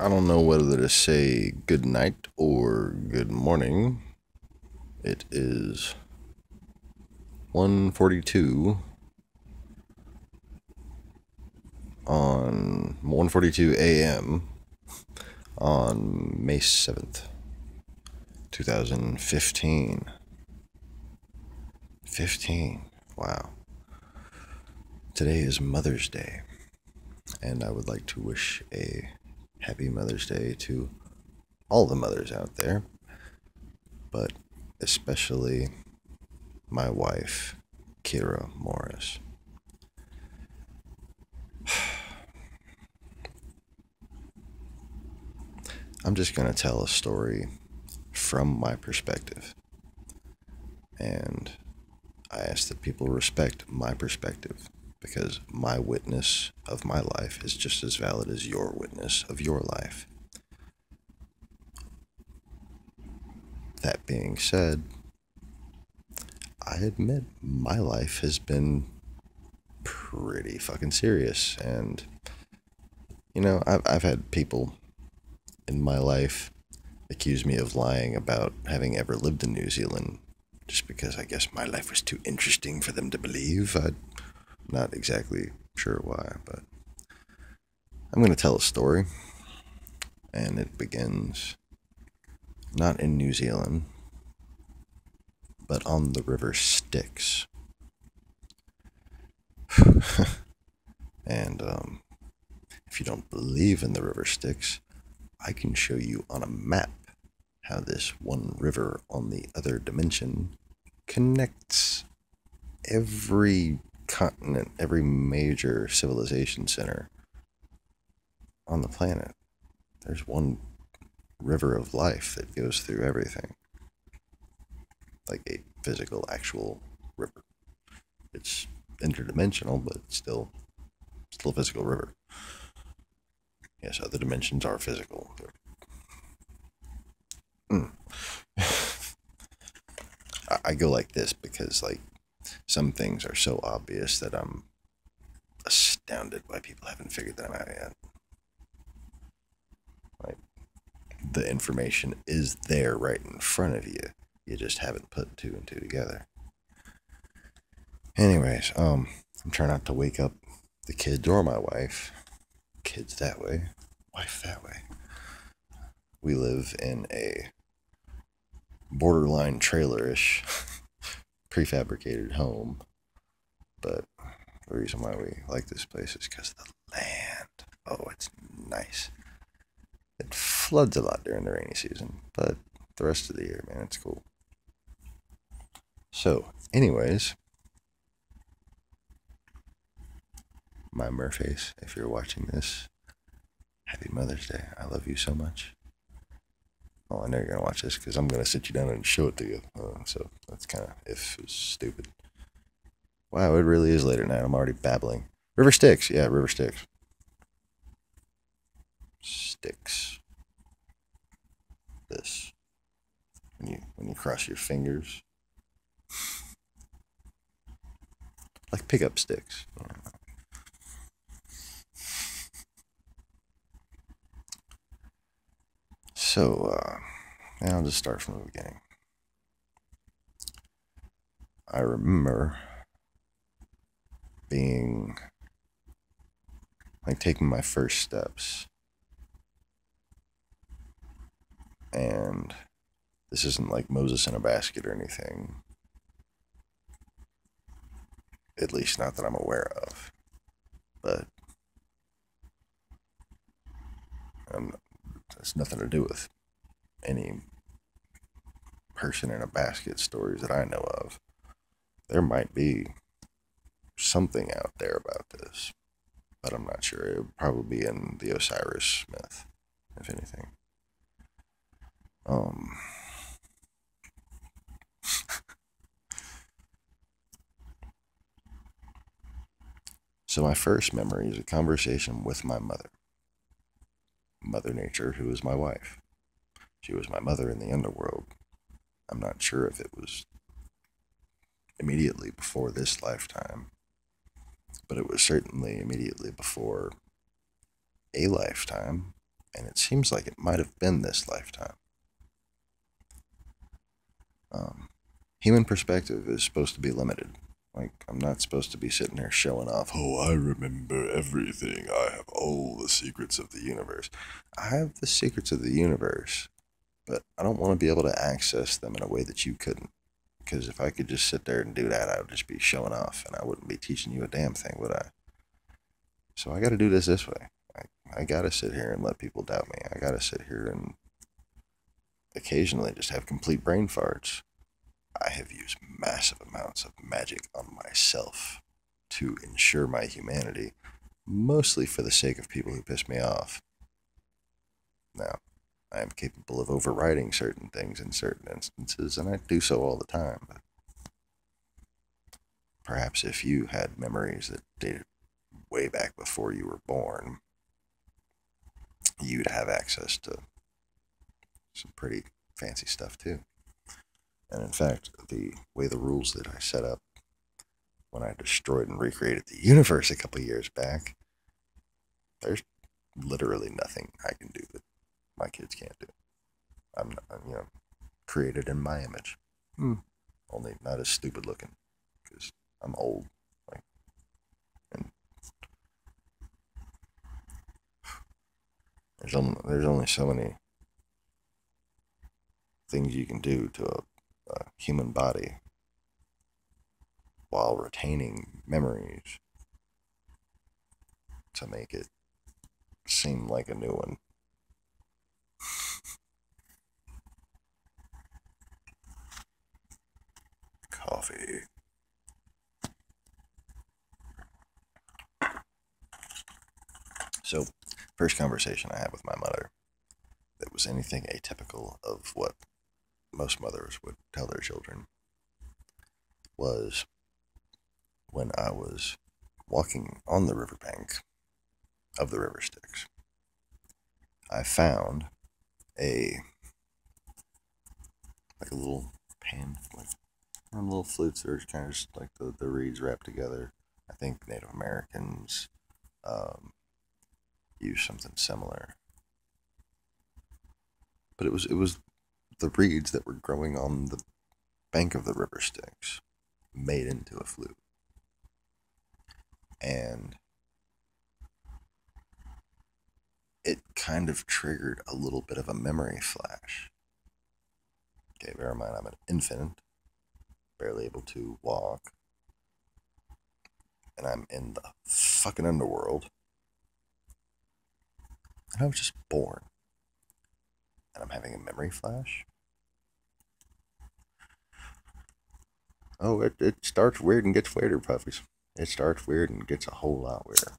I don't know whether to say good night or good morning. It is 142 on 1:42 a.m. on May 7th, 2015. 15. Wow. Today is Mother's Day, and I would like to wish a happy Mother's Day to all the mothers out there, but especially my wife, Kira Morris. I'm just going to tell a story from my perspective. And I ask that people respect my perspective because my witness of my life is just as valid as your witness of your life. That being said, I admit my life has been pretty fucking serious. And, you know, I've, I've had people in my life accuse me of lying about having ever lived in New Zealand just because I guess my life was too interesting for them to believe. I'm not exactly sure why, but I'm going to tell a story. And it begins not in New Zealand, but on the River Styx. and um, if you don't believe in the River Styx, I can show you on a map how this one river on the other dimension connects every continent, every major civilization center on the planet. There's one river of life that goes through everything. Like a physical, actual river. It's interdimensional, but still, still a physical river. Yes, other dimensions are physical. Mm. I go like this because, like, some things are so obvious that I'm astounded why people haven't figured them out yet. Like, the information is there right in front of you. You just haven't put two and two together. Anyways, um, I'm trying not to wake up the kids or my wife. Kids that way, wife that way. We live in a borderline trailerish prefabricated home. But the reason why we like this place is because the land. Oh, it's nice. It floods a lot during the rainy season, but the rest of the year, man, it's cool. So, anyways, my Murphy's, if you're watching this, happy Mother's Day. I love you so much. Oh, I know you're gonna watch this because I'm gonna sit you down and show it to you. Uh, so that's kind of if stupid. Wow, it really is late at night. I'm already babbling. River Styx, yeah, River Styx. Sticks. This. When you when you cross your fingers. Like pickup sticks. So, uh, I'll just start from the beginning. I remember being like taking my first steps. And this isn't like Moses in a basket or anything. At least not that I'm aware of. But I'm it's nothing to do with any person in a basket stories that I know of. There might be something out there about this, but I'm not sure. It would probably be in the Osiris myth, if anything. Um. so my first memory is a conversation with my mother. Mother Nature, who was my wife. She was my mother in the underworld. I'm not sure if it was immediately before this lifetime, but it was certainly immediately before a lifetime And it seems like it might have been this lifetime. Um, human perspective is supposed to be limited. Like, I'm not supposed to be sitting there showing off, oh, I remember everything. I have all the secrets of the universe. I have the secrets of the universe, but I don't want to be able to access them in a way that you couldn't. Because if I could just sit there and do that, I would just be showing off and I wouldn't be teaching you a damn thing, would I? So I got to do this this way. I, I got to sit here and let people doubt me. I got to sit here and occasionally just have complete brain farts. I have used massive amounts of magic on myself to ensure my humanity, mostly for the sake of people who piss me off. Now, I am capable of overriding certain things in certain instances, and I do so all the time. But perhaps if you had memories that dated way back before you were born, you'd have access to some pretty fancy stuff too. And in fact, the way the rules that I set up when I destroyed and recreated the universe a couple years back, there's literally nothing I can do that my kids can't do. I'm, I'm you know, created in my image. Hmm. Only not as stupid looking because I'm old. Like, and there's only, there's only so many things you can do to a a human body while retaining memories to make it seem like a new one. Coffee. So, first conversation I had with my mother that was anything atypical of what most mothers would tell their children was when I was walking on the riverbank of the River Styx. I found a like a little pan, like little flutes that are kind of just like the, the reeds wrapped together. I think Native Americans um, use something similar, but it was it was the reeds that were growing on the bank of the river Styx made into a flute. And it kind of triggered a little bit of a memory flash. Okay, bear in mind I'm an infant, barely able to walk, and I'm in the fucking underworld. And I was just born. And I'm having a memory flash. Oh, it, it starts weird and gets weirder, puppies. It starts weird and gets a whole lot weirder.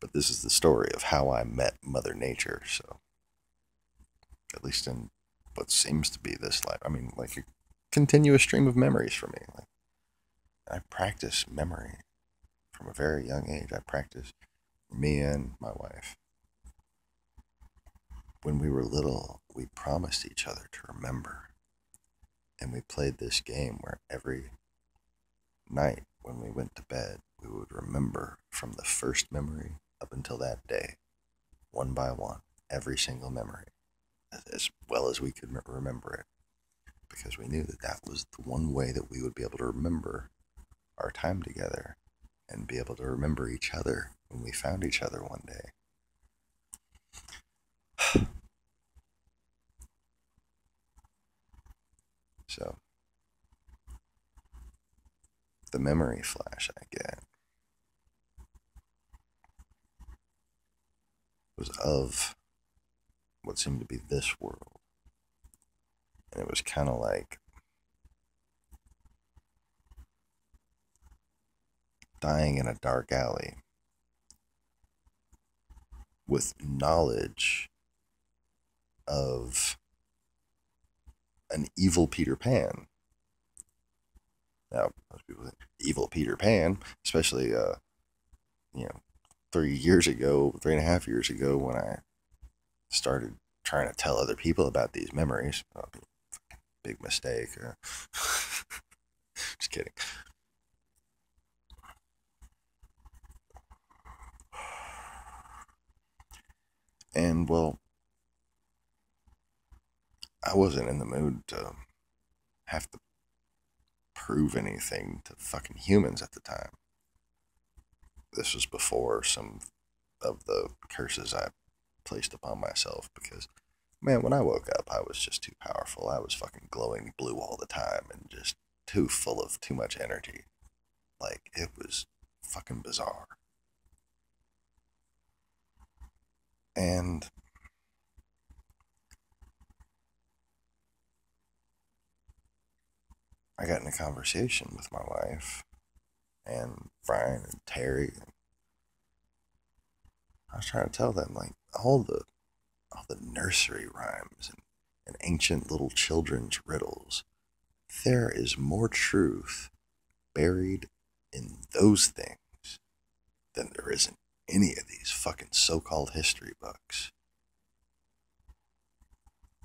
But this is the story of how I met Mother Nature, so at least in what seems to be this life. I mean, like a continuous stream of memories for me. Like I practice memory from a very young age. I practice me and my wife when we were little, we promised each other to remember. And we played this game where every night when we went to bed, we would remember from the first memory up until that day, one by one, every single memory, as well as we could remember it. Because we knew that that was the one way that we would be able to remember our time together and be able to remember each other when we found each other one day. So, the memory flash I get was of what seemed to be this world. And it was kind of like dying in a dark alley with knowledge of an evil Peter Pan. Now, most people think evil Peter Pan, especially, uh, you know, three years ago, three and a half years ago, when I started trying to tell other people about these memories. big mistake. Uh, just kidding. And well, I wasn't in the mood to have to prove anything to fucking humans at the time. This was before some of the curses I placed upon myself because, man, when I woke up, I was just too powerful. I was fucking glowing blue all the time and just too full of too much energy. Like, it was fucking bizarre. And I got in a conversation with my wife and Brian and Terry. I was trying to tell them like all the all the nursery rhymes and, and ancient little children's riddles. There is more truth buried in those things than there is in any of these fucking so-called history books.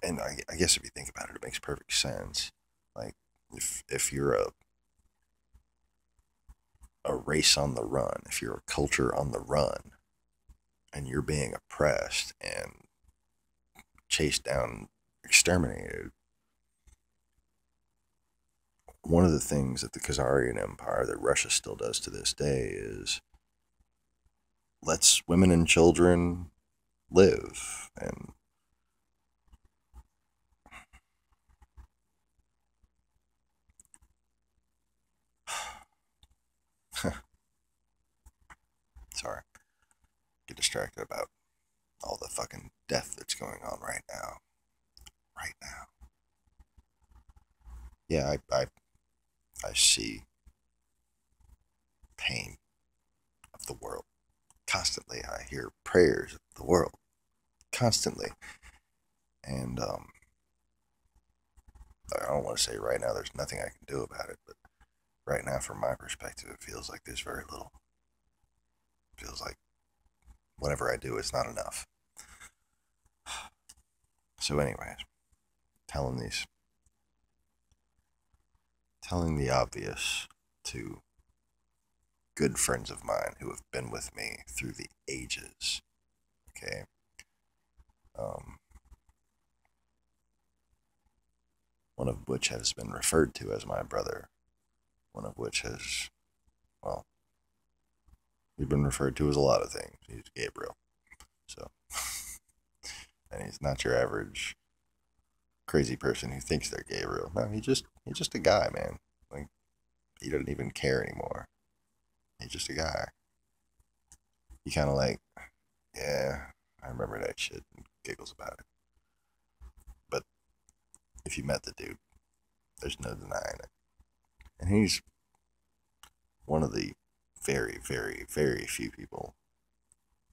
And I, I guess if you think about it, it makes perfect sense. Like if if you're a a race on the run, if you're a culture on the run, and you're being oppressed and chased down, exterminated, one of the things that the Khazarian Empire that Russia still does to this day is lets women and children live and sorry get distracted about all the fucking death that's going on right now right now yeah i i, I see pain of the world constantly. I hear prayers of the world constantly. And um, I don't want to say right now there's nothing I can do about it, but right now, from my perspective, it feels like there's very little. It feels like whatever I do is not enough. So, anyways, telling these, telling the obvious to good friends of mine who have been with me through the ages. Okay. Um, one of which has been referred to as my brother, one of which has, well, we've been referred to as a lot of things. He's Gabriel. So, and he's not your average crazy person who thinks they're Gabriel. No, he just he's just a guy, man. Like he doesn't even care anymore. He's just a guy. He kind of like, yeah, I remember that shit and giggles about it. But if you met the dude, there's no denying it. And he's one of the very, very, very few people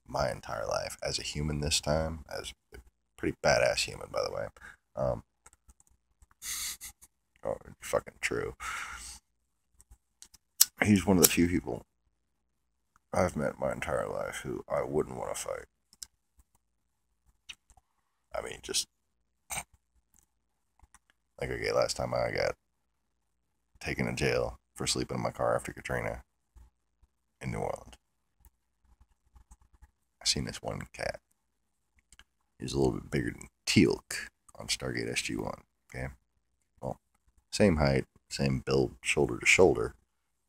my entire life as a human this time, as a pretty badass human, by the way. Um, oh, fucking true. He's one of the few people I've met my entire life who I wouldn't want to fight. I mean, just like okay, last time I got taken to jail for sleeping in my car after Katrina in New Orleans. I seen this one cat. He was a little bit bigger than Teal'c on Stargate SG One. Okay, well, same height, same build, shoulder to shoulder,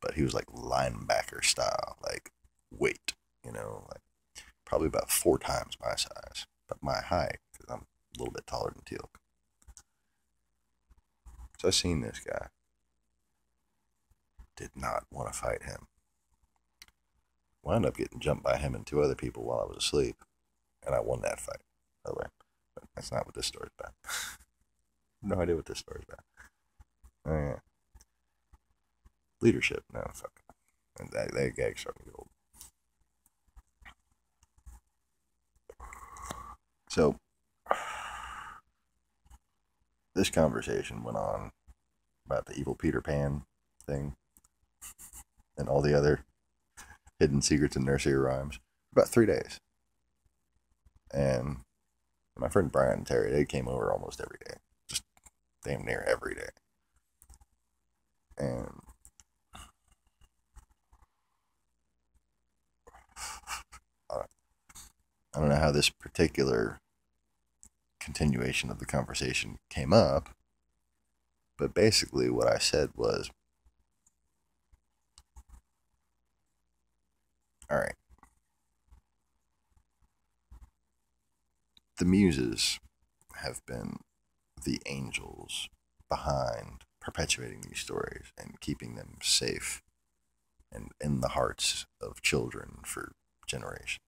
but he was like linebacker style, like weight, you know, like probably about four times my size, but my height, because I'm a little bit taller than Teal'c. So I seen this guy. Did not want to fight him. Wound up getting jumped by him and two other people while I was asleep, and I won that fight. By the way, but that's not what this story's about. no idea what this story's about. Oh. Leadership, no fuck. And that that gag's starting to get old. So, this conversation went on about the evil Peter Pan thing and all the other hidden secrets and nursery rhymes about three days. And my friend Brian and Terry, they came over almost every day, just damn near every day. And I don't know how this particular continuation of the conversation came up, but basically what I said was All right. The muses have been the angels behind perpetuating these stories and keeping them safe and in the hearts of children for generations.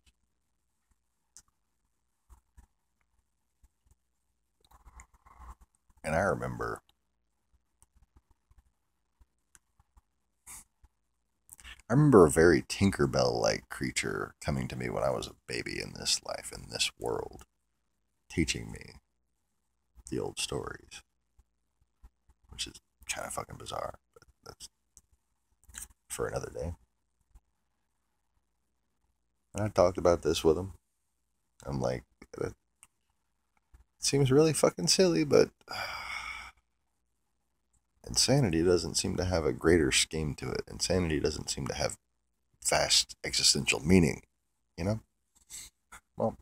And I remember I remember a very Tinkerbell like creature coming to me when I was a baby in this life, in this world, teaching me the old stories, which is kind of fucking bizarre, but that's for another day. And I talked about this with him. I'm like, it seems really fucking silly, but insanity doesn't seem to have a greater scheme to it. Insanity doesn't seem to have vast existential meaning, you know? Well,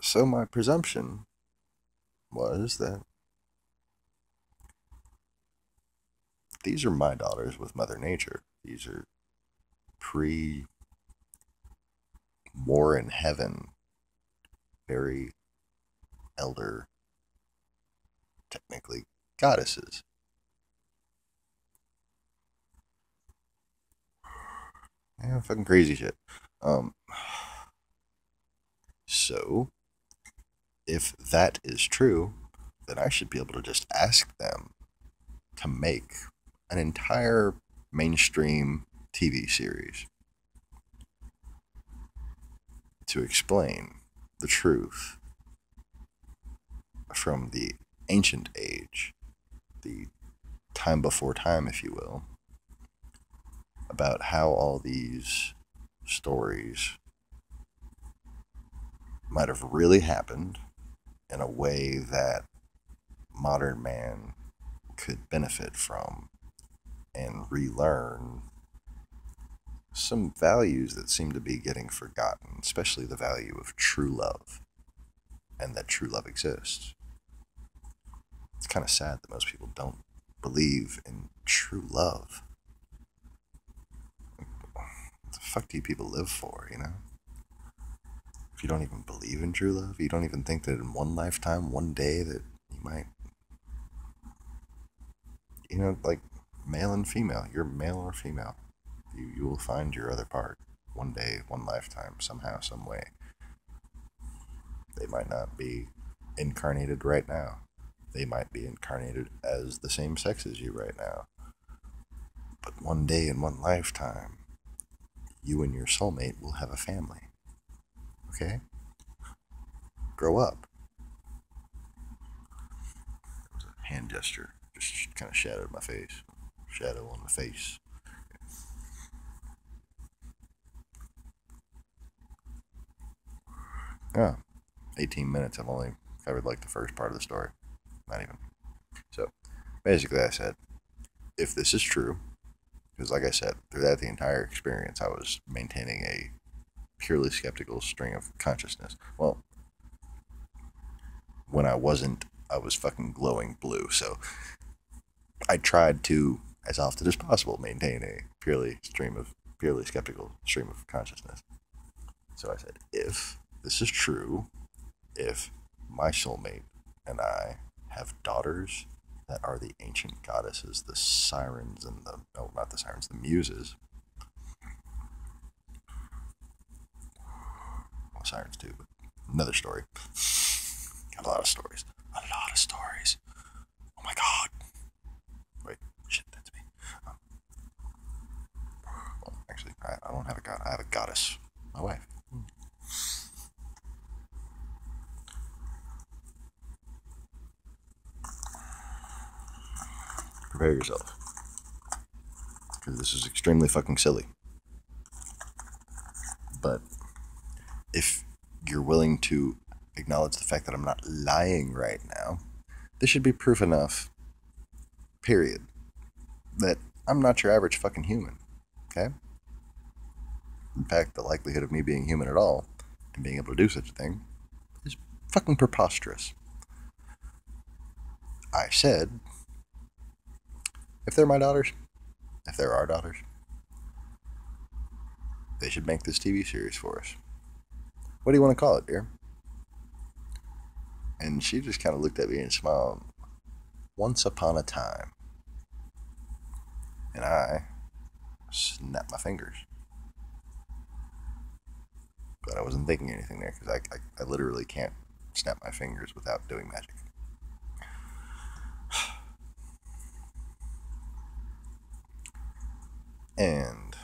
so my presumption was that these are my daughters with Mother Nature. These are pre war in heaven, very elder technically goddesses. Yeah, fucking crazy shit. Um, so, if that is true, then I should be able to just ask them to make an entire mainstream TV series to explain the truth from the ancient age, the time before time, if you will, about how all these stories might have really happened in a way that modern man could benefit from and relearn some values that seem to be getting forgotten, especially the value of true love and that true love exists it's kind of sad that most people don't believe in true love. What the fuck do you people live for, you know? If you don't even believe in true love, you don't even think that in one lifetime, one day, that you might, you know, like male and female, you're male or female. You, you will find your other part one day, one lifetime, somehow, some way. They might not be incarnated right now they might be incarnated as the same sex as you right now. But one day in one lifetime, you and your soulmate will have a family. Okay? Grow up. It was a hand gesture, just kind of shadowed my face. Shadow on the face. Yeah, 18 minutes. I've only covered like the first part of the story. Not even. So basically, I said, if this is true, because like I said, throughout the entire experience, I was maintaining a purely skeptical string of consciousness. Well, when I wasn't, I was fucking glowing blue. So I tried to, as often as possible, maintain a purely stream of purely skeptical stream of consciousness. So I said, if this is true, if my soulmate and I have daughters that are the ancient goddesses, the sirens and the oh, not the sirens, the muses. Well, sirens too, but another story. Got a lot of stories. A lot of stories. Oh my god. Wait, shit, that's me. Um, well, actually, I, I don't have a god. I have a goddess. My wife. Prepare yourself. Because this is extremely fucking silly. But if you're willing to acknowledge the fact that I'm not lying right now, this should be proof enough, period, that I'm not your average fucking human. Okay? In fact, the likelihood of me being human at all and being able to do such a thing is fucking preposterous. I said, if they're my daughters, if they're our daughters, they should make this TV series for us. What do you want to call it, dear? And she just kind of looked at me and smiled. Once upon a time. And I snapped my fingers. But I wasn't thinking anything there because I, I, I literally can't snap my fingers without doing magic. And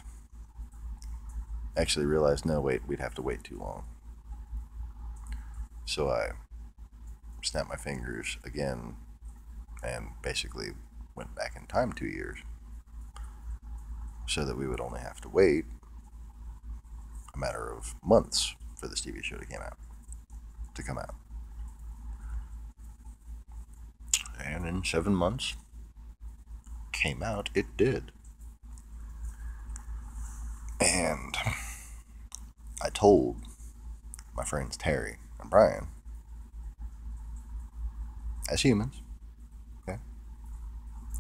actually realized no, wait, we'd have to wait too long. So I snapped my fingers again and basically went back in time two years so that we would only have to wait a matter of months for this TV show to come out to come out. And in seven months came out, it did. And I told my friends Terry and Brian, as humans, okay?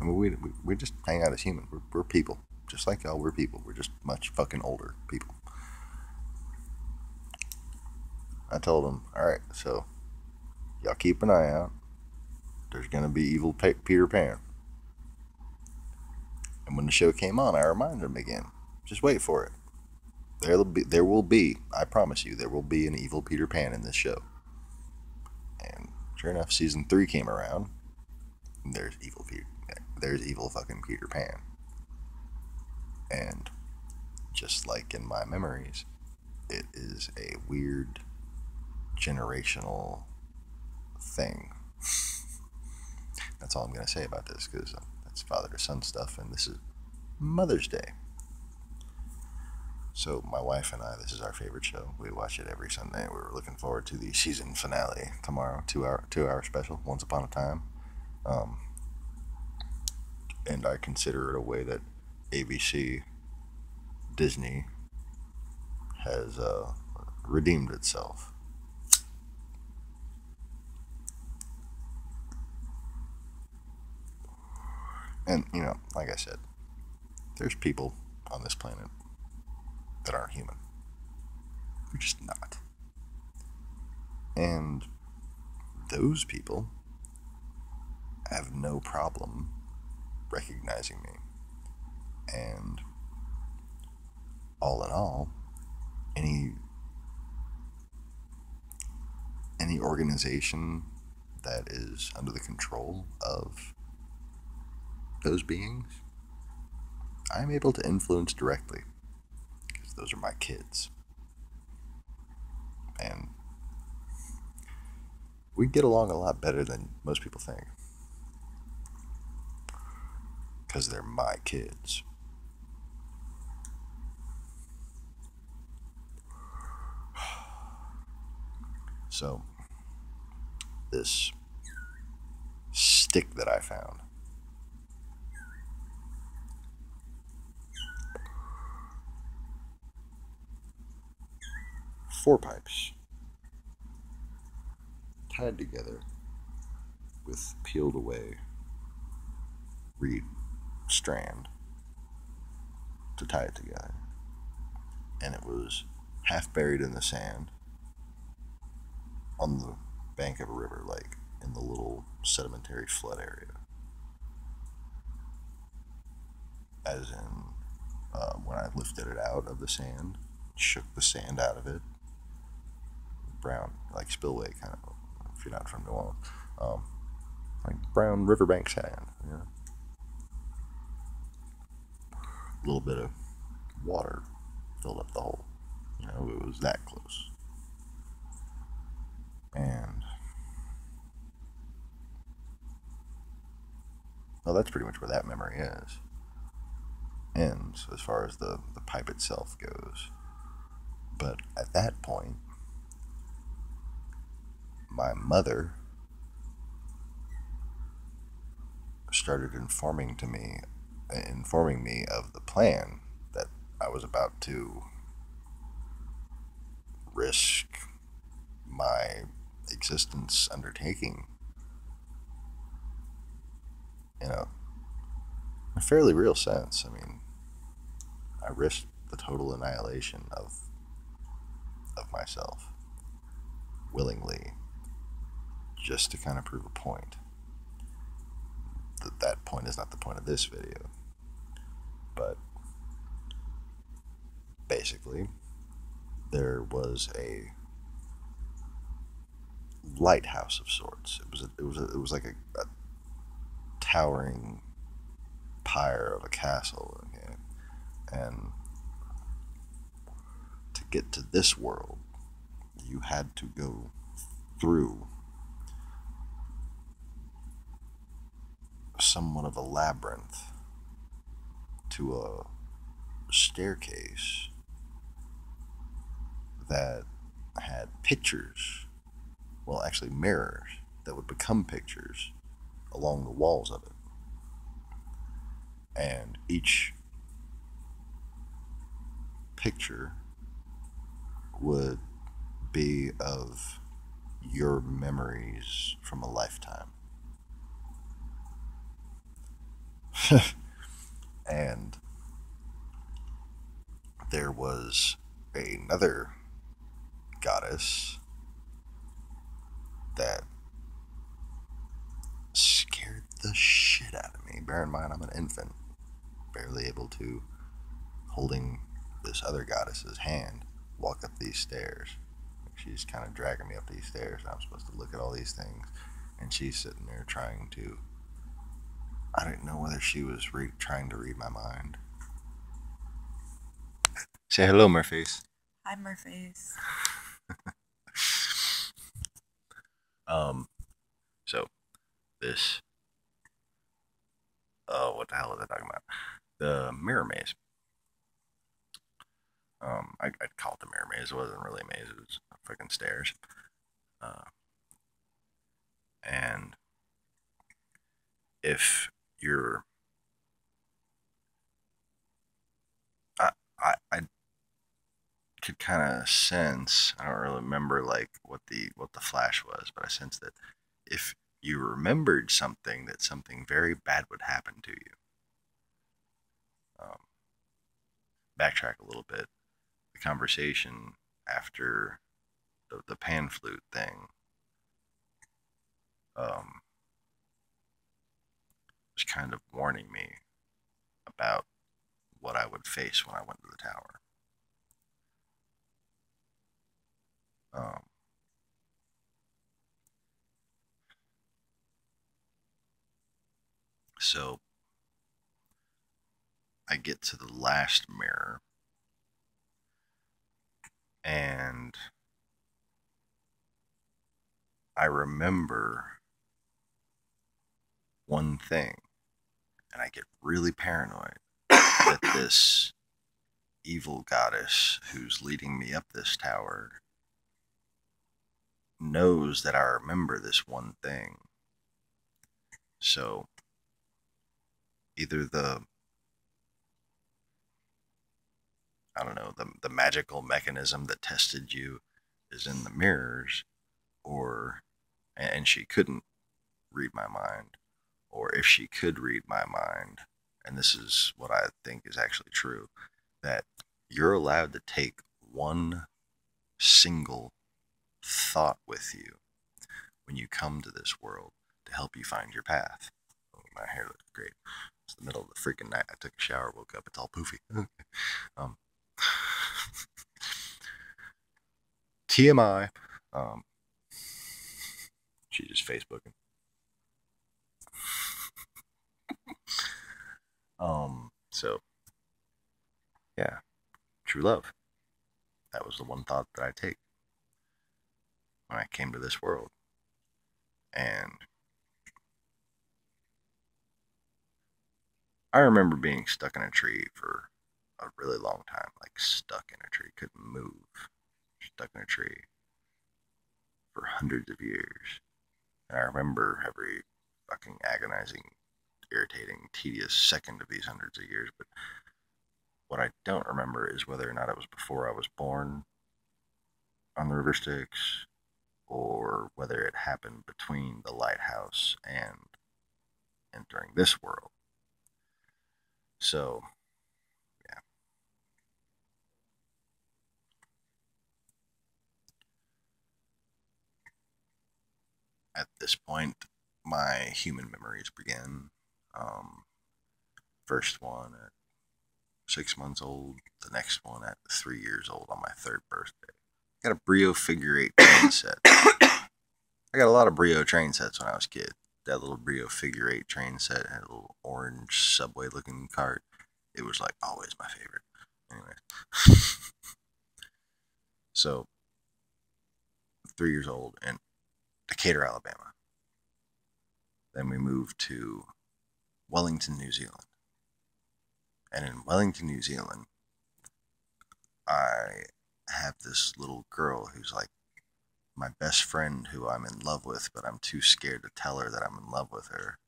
I mean, we, we, we just hang out as humans. We're, we're people. Just like y'all, we're people. We're just much fucking older people. I told them, all right, so y'all keep an eye out. There's going to be evil Peter Pan. And when the show came on, I reminded them again just wait for it. There'll be, there will be, I promise you, there will be an evil Peter Pan in this show. And sure enough, season three came around. There's evil Peter. There's evil fucking Peter Pan. And just like in my memories, it is a weird generational thing. That's all I'm going to say about this because uh, that's father to son stuff, and this is Mother's Day. So my wife and I, this is our favorite show. We watch it every Sunday. We're looking forward to the season finale tomorrow, two hour two hour special, Once Upon a Time. Um, and I consider it a way that ABC, Disney, has uh, redeemed itself. And you know, like I said, there's people on this planet that aren't human. They're just not. And those people have no problem recognizing me. And all in all, any any organization that is under the control of those beings, I'm able to influence directly those are my kids. And we get along a lot better than most people think. Because they're my kids. So, this stick that I found four pipes tied together with peeled away reed strand to tie it together. And it was half buried in the sand on the bank of a river, like in the little sedimentary flood area. As in, uh, when I lifted it out of the sand, shook the sand out of it, brown, like spillway kind of. If you're not from New Orleans, um, like brown riverbank sand. A little bit of water filled up the hole. You know, it was that close. And well, that's pretty much where that memory is. Ends as far as the, the pipe itself goes. But at that point, my mother started informing to me informing me of the plan that I was about to risk my existence undertaking. In a fairly real sense. I mean, I risked the total annihilation of of myself willingly just to kind of prove a point. That that point is not the point of this video. But basically, there was a lighthouse of sorts. It was a, it was a, it was like a, a towering pyre of a castle, okay? and to get to this world, you had to go through somewhat of a labyrinth to a staircase that had pictures, well, actually mirrors that would become pictures along the walls of it. And each picture would be of your memories from a lifetime. and there was another goddess that scared the shit out of me. Bear in mind, I'm an infant, barely able to, holding this other goddess's hand, walk up these stairs. She's kind of dragging me up these stairs, and I'm supposed to look at all these things, and she's sitting there trying to. I didn't know whether she was re- trying to read my mind. Say hello, Murphy's. Hi, Murphy's. um, so this. Oh, what the hell was I talking about? The mirror maze. Um, I, would call it the mirror maze. It wasn't really a maze. It was freaking stairs. Uh, and if you're, I, I, I could kind of sense. I don't really remember like what the what the flash was, but I sense that if you remembered something, that something very bad would happen to you. Um, backtrack a little bit the conversation after the, the pan flute thing um, was kind of warning me about what I would face when I went to the tower. Um, so I get to the last mirror and I remember one thing, and I get really paranoid that this evil goddess who's leading me up this tower knows that I remember this one thing. So either the I don't know, the, the magical mechanism that tested you is in the mirrors, or, and she couldn't read my mind, or if she could read my mind, and this is what I think is actually true, that you're allowed to take one single thought with you when you come to this world to help you find your path. Oh, my hair looks great. It's the middle of the freaking night. I took a shower, woke up, it's all poofy. um, TMI. Um, she's just Facebooking. Um, so, yeah, true love. That was the one thought that I take when I came to this world. And I remember being stuck in a tree for a really long time, like stuck in a tree, couldn't move, stuck in a tree for hundreds of years. And I remember every fucking agonizing, irritating, tedious second of these hundreds of years. But what I don't remember is whether or not it was before I was born on the River Styx or whether it happened between the lighthouse and entering this world. So, yeah. At this point, my human memories begin. Um, first one at six months old, the next one at three years old on my third birthday. I got a Brio figure eight train set. I got a lot of Brio train sets when I was a kid. That little Brio figure eight train set had a little orange subway looking cart. It was like always my favorite. Anyway. so three years old in Decatur, Alabama. Then we moved to Wellington, New Zealand. And in Wellington, New Zealand, I have this little girl who's like my best friend who I'm in love with, but I'm too scared to tell her that I'm in love with her.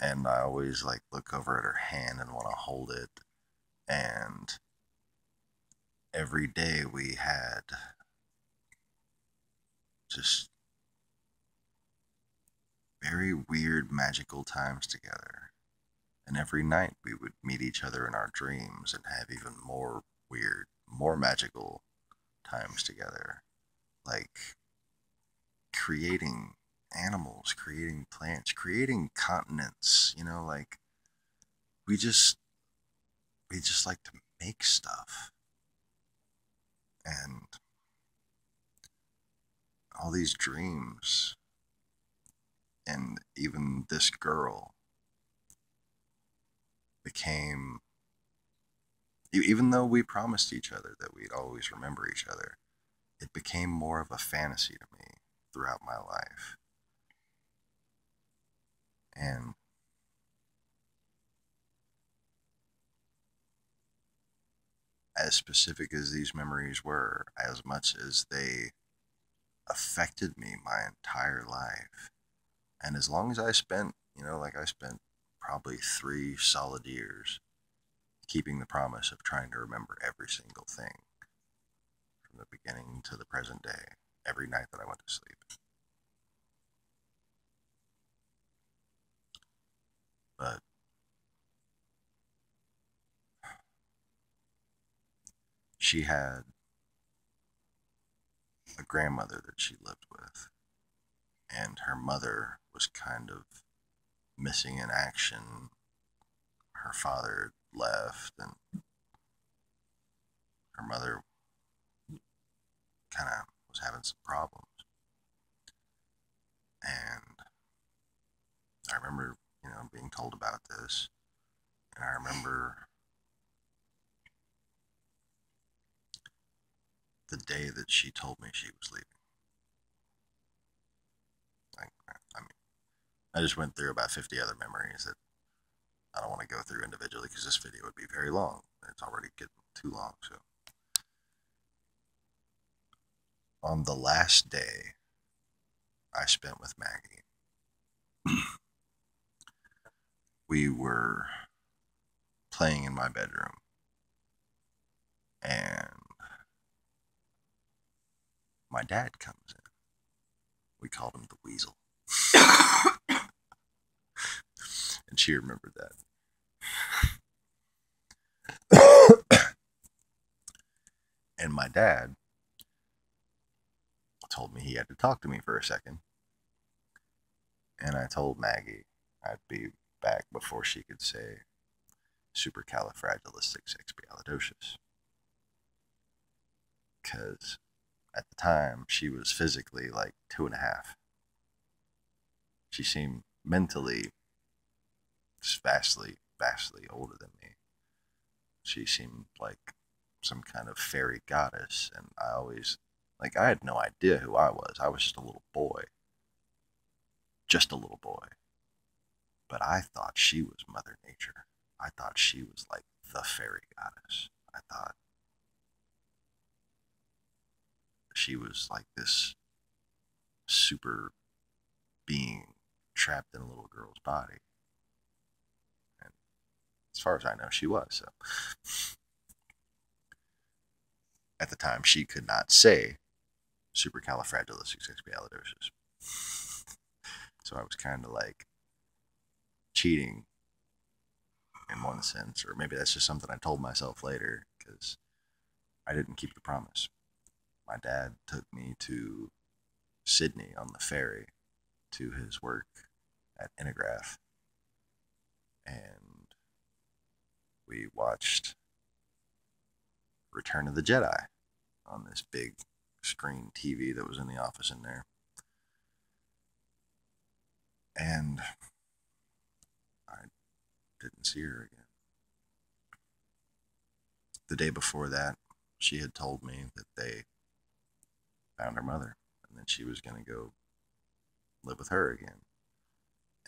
And I always like look over at her hand and want to hold it. And every day we had just very weird magical times together. And every night we would meet each other in our dreams and have even more weird, more magical times together. Like creating animals, creating plants, creating continents, you know, like we just we just like to make stuff. And all these dreams and even this girl became even though we promised each other that we'd always remember each other it became more of a fantasy to me throughout my life. And as specific as these memories were as much as they affected me my entire life and as long as I spent, you know, like I spent probably three solid years keeping the promise of trying to remember every single thing from the beginning to the present day, every night that I went to sleep. But she had a grandmother that she lived with, and her mother was kind of missing in action. Her father left, and her mother kind of was having some problems. And I remember, you know, being told about this, and I remember the day that she told me she was leaving. I just went through about 50 other memories that I don't want to go through individually because this video would be very long. It's already getting too long. So, on the last day I spent with Maggie, we were playing in my bedroom, and my dad comes in. We called him the Weasel. and she remembered that. and my dad told me he had to talk to me for a second. And I told Maggie I'd be back before she could say supercalifragilisticexpialidocious. Because at the time, she was physically like two and a half. She seemed mentally vastly, vastly older than me. She seemed like some kind of fairy goddess, and I always, like, I had no idea who I was. I was just a little boy. Just a little boy. But I thought she was Mother Nature. I thought she was like the fairy goddess. I thought she was like this super being trapped in a little girl's body. As far as I know, she was. So at the time, she could not say supercalifragilisticexpialidocious. So I was kind of like cheating in one sense, or maybe that's just something I told myself later because I didn't keep the promise. My dad took me to Sydney on the ferry to his work at Intergraph, and we watched Return of the Jedi on this big screen TV that was in the office in there. And I didn't see her again. The day before that, she had told me that they found her mother and that she was going to go live with her again.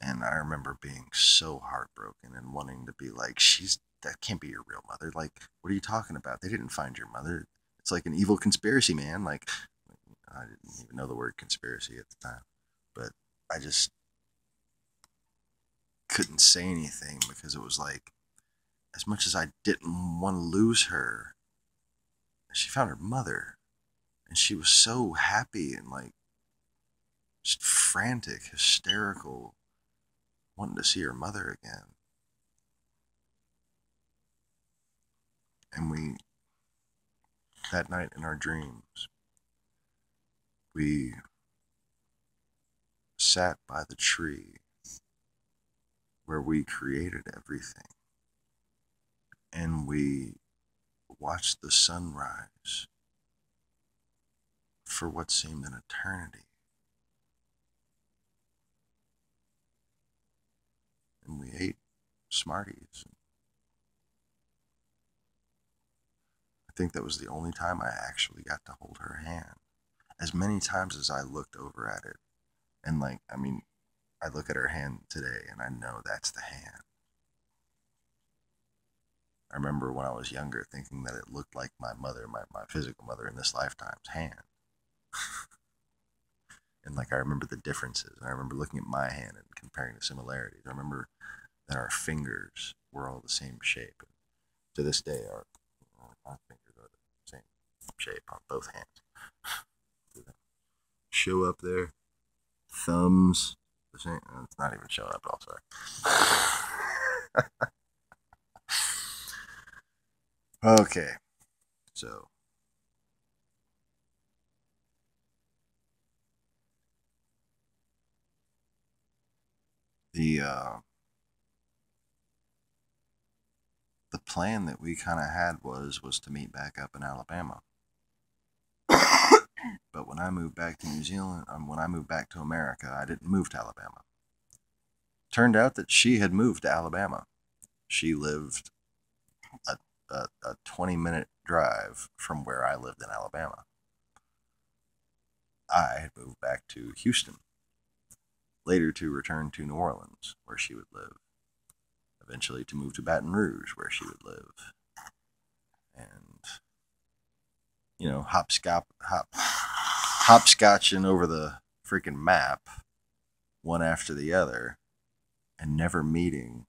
And I remember being so heartbroken and wanting to be like, she's that can't be your real mother. Like, what are you talking about? They didn't find your mother. It's like an evil conspiracy, man. Like, I didn't even know the word conspiracy at the time, but I just couldn't say anything because it was like, as much as I didn't want to lose her, she found her mother, and she was so happy and like just frantic, hysterical, wanting to see her mother again. And we, that night in our dreams, we sat by the tree where we created everything. And we watched the sunrise for what seemed an eternity. And we ate Smarties. I think that was the only time I actually got to hold her hand. As many times as I looked over at it, and like, I mean, I look at her hand today and I know that's the hand. I remember when I was younger thinking that it looked like my mother, my, my physical mother in this lifetime's hand. and like I remember the differences. I remember looking at my hand and comparing the similarities. I remember that our fingers were all the same shape. To this day, our, our fingers shape on both hands. Show up there, thumbs, same. It's not even showing up at all. Sorry. okay, so the uh, the plan that we kind of had was was to meet back up in Alabama. But when I moved back to New Zealand, um, when I moved back to America, I didn't move to Alabama. Turned out that she had moved to Alabama. She lived a, a, a 20 minute drive from where I lived in Alabama. I had moved back to Houston, later to return to New Orleans, where she would live, eventually to move to Baton Rouge, where she would live, and you know, hopscotch, hop, hopscotching over the freaking map, one after the other, and never meeting.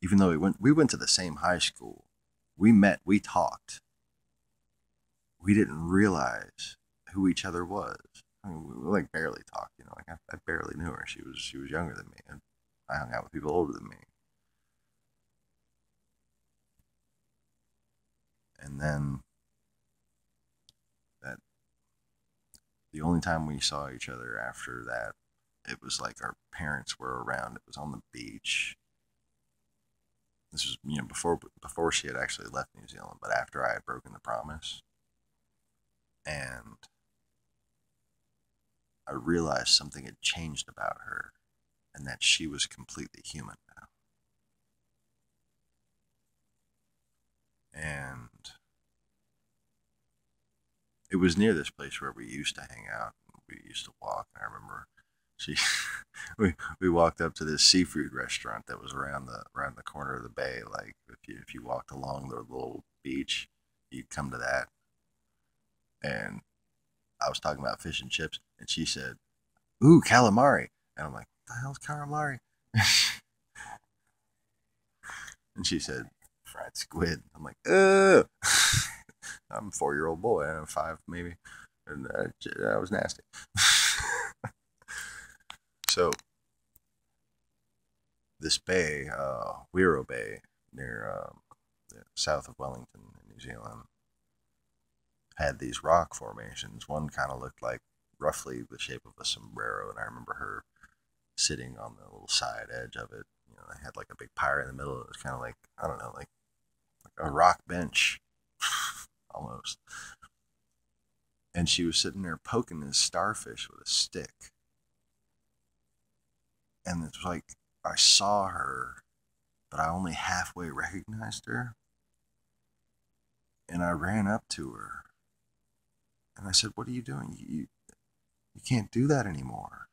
Even though we went, we went to the same high school. We met, we talked. We didn't realize who each other was. I mean, we like barely talked, you know. Like I, I barely knew her. She was she was younger than me, and I hung out with people older than me. And then the only time we saw each other after that, it was like our parents were around. It was on the beach. This was, you know, before before she had actually left New Zealand, but after I had broken the promise. And I realized something had changed about her and that she was completely human now. And it was near this place where we used to hang out. We used to walk. I remember she we we walked up to this seafood restaurant that was around the around the corner of the bay. Like if you if you walked along the little beach, you'd come to that. And I was talking about fish and chips, and she said, "Ooh, calamari," and I'm like, "What the hell's calamari?" and she said, "Fried squid." I'm like, "Ugh." I'm a four year old boy. I'm five, maybe. and that, that was nasty. so this bay, uh, Wirral Bay, near um, south of Wellington in New Zealand, had these rock formations. One kind of looked like roughly the shape of a sombrero, and I remember her sitting on the little side edge of it. You know, they had like a big pyre in the middle. It was kind of like I don't know, like a rock bench, almost. And she was sitting there poking this starfish with a stick. And it's like I saw her, but I only halfway recognized her. And I ran up to her and I said, What are you doing? You, you can't do that anymore.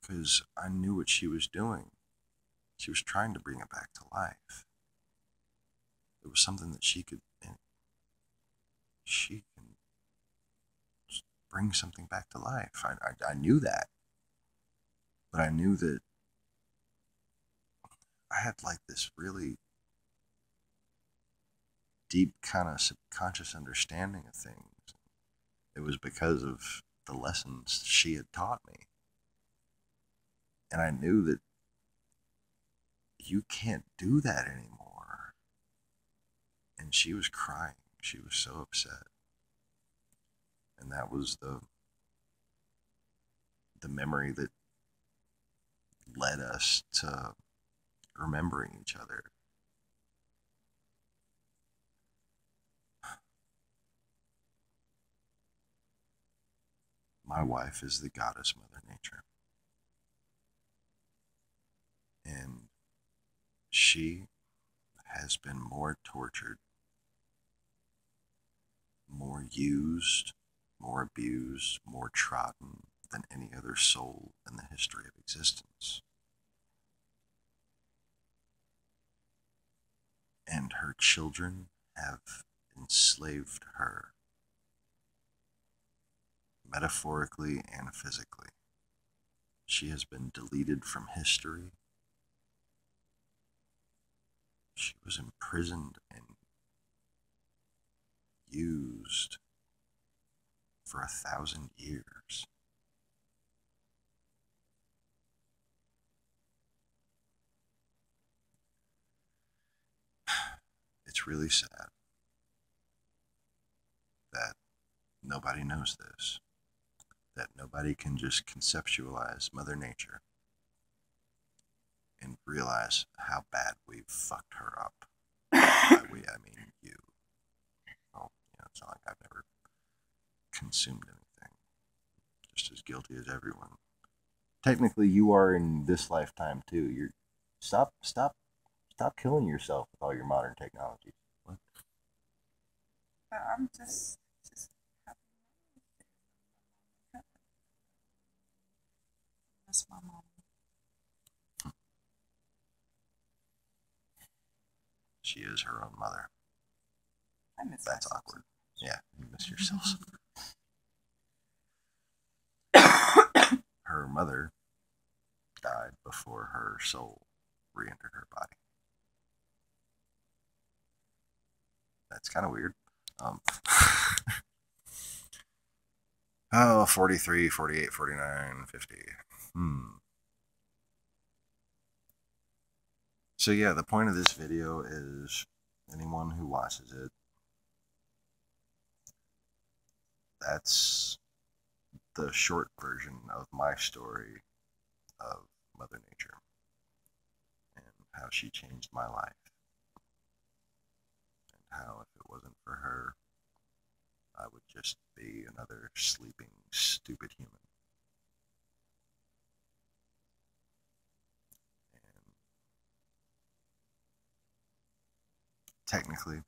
Because I knew what she was doing. She was trying to bring it back to life. It was something that she could, she can bring something back to life. I, I, I knew that. But I knew that I had like this really deep kind of subconscious understanding of things. It was because of the lessons she had taught me. And I knew that you can't do that anymore. And she was crying. She was so upset. And that was the the memory that led us to remembering each other. My wife is the goddess Mother Nature. And she has been more tortured, more used, more abused, more trodden than any other soul in the history of existence. And her children have enslaved her metaphorically and physically. She has been deleted from history. She was imprisoned and used for a thousand years. It's really sad that nobody knows this that nobody can just conceptualize Mother Nature and realize how bad we've fucked her up. By we, I mean you. Well, you know, it's not like I've never consumed anything. Just as guilty as everyone. Technically, you are in this lifetime too. You're stop, stop, stop killing yourself with all your modern technologies. What? I'm just miss my mom. She is her own mother. I miss That's awkward. Yeah, you miss yourself. her mother died before her soul re entered her body. That's kind of weird. Um, oh, 43, 48, 49, 50. Hmm. So yeah, the point of this video is anyone who watches it, that's the short version of my story of Mother Nature and how she changed my life and how if it wasn't for her, I would just be another sleeping, stupid human. And technically,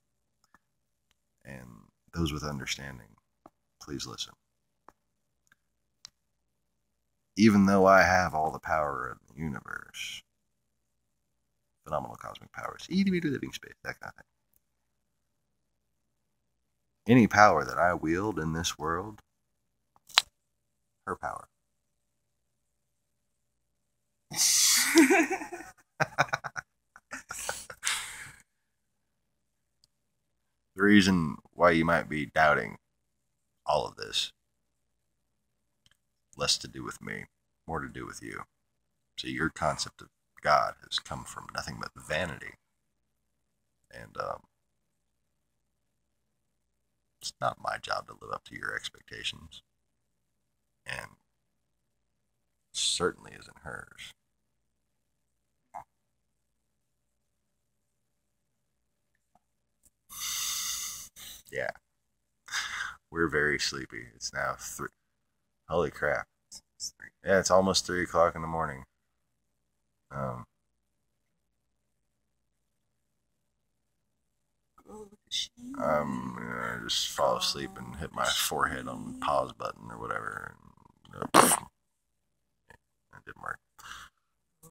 and those with understanding, please listen. Even though I have all the power of the universe, phenomenal cosmic powers, bitty living space, that kind of thing. Any power that I wield in this world, her power. the reason why you might be doubting all of this. Less to do with me, more to do with you. So your concept of God has come from nothing but vanity. And um, it's not my job to live up to your expectations. And certainly isn't hers. Yeah. We're very sleepy. It's now three. Holy crap. It's. Yeah, it's almost three o'clock in the morning. Um. I'm gonna just fall asleep and hit my forehead on the pause button or whatever. And, uh, it didn't work.